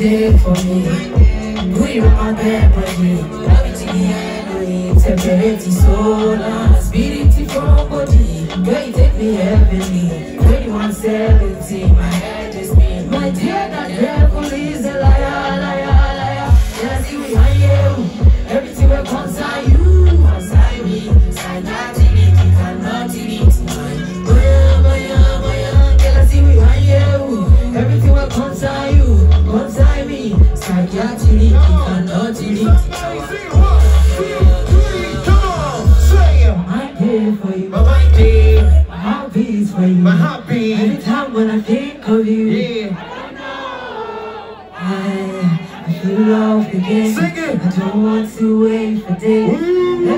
for me. Put you on my bed, body. Love it to the end, oh, Separate soul and spirit from body. Girl, you take me heavenly. 2170, my head is spin. My dear, that devil me. Sign that delete, you cannot delete mine. I'm here for you. My heart beats for you. Anytime when I think of you, I, I feel love again. Sing it. I don't want to wait for days.